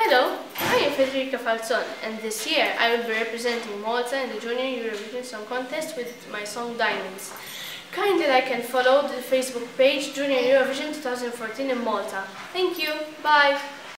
Hello, I am Federica Falzon and this year I will be representing Malta in the Junior Eurovision Song Contest with my song Diamonds. Kindly like and follow the Facebook page Junior Eurovision 2014 in Malta. Thank you, bye!